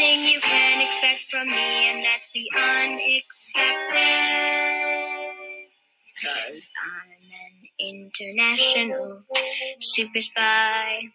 everything you can expect from me, and that's the unexpected. Cause I'm an international super. Super spy!